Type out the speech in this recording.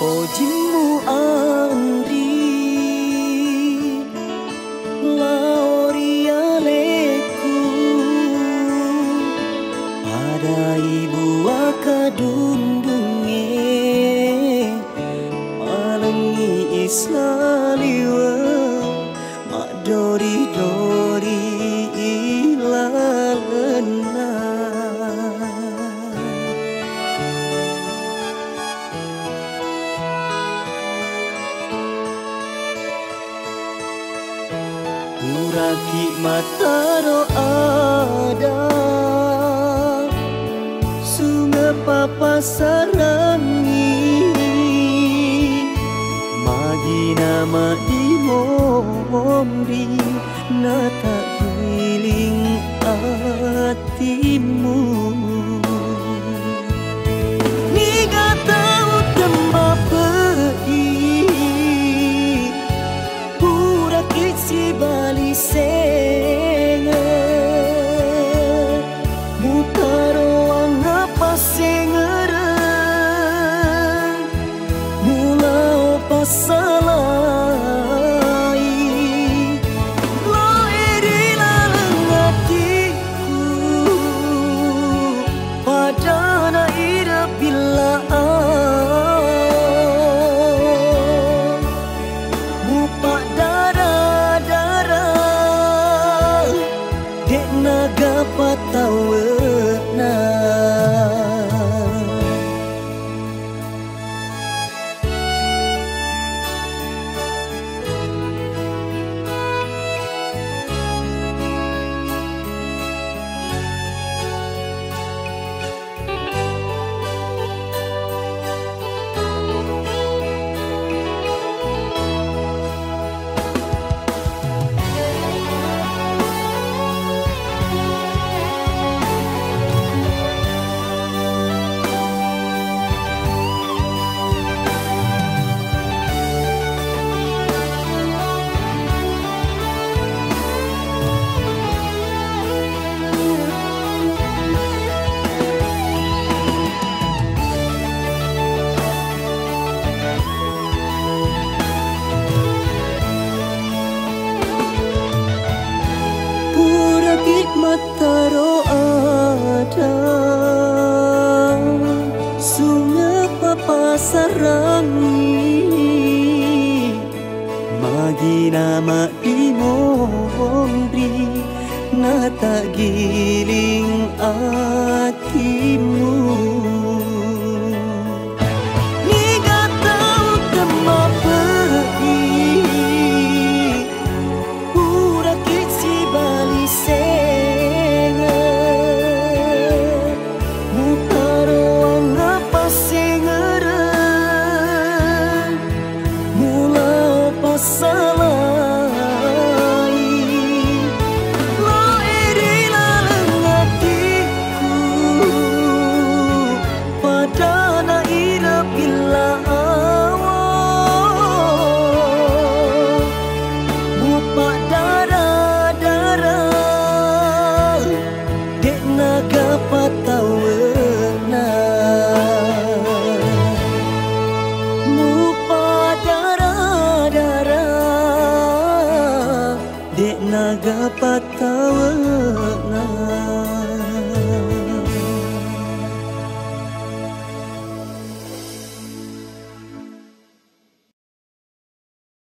Apa jimu andri Lauria leku Ada ibu akadundunge Malengi islaliwa Mak Uraki mata ada. Sungai papa sarangi Magi nama di momri Nata giling hatimu hikmat taro ada. Sungai papa sarangi Magi nama momri Nata giling hatimu nagapatawa na